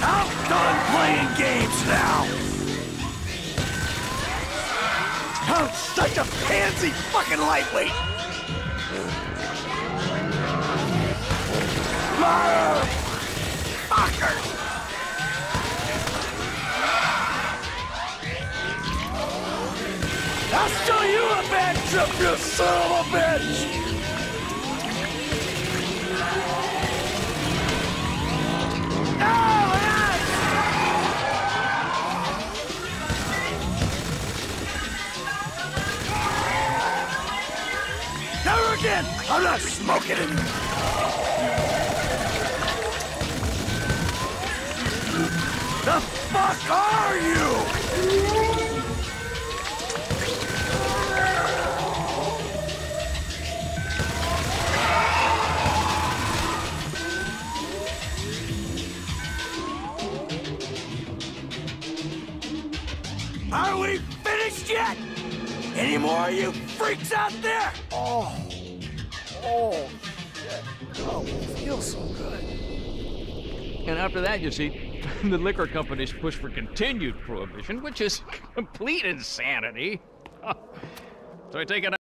I'm done playing games now! I'm such a pansy fucking lightweight! Motherfucker! I'll show you a bad trip, you son of a bitch! Again! I'm not smoking anymore! The fuck are you? Are we finished yet? Any more of you freaks out there? Oh, oh, shit. Oh, it feels so good. And after that, you see, the liquor companies push for continued prohibition, which is complete insanity. so I take it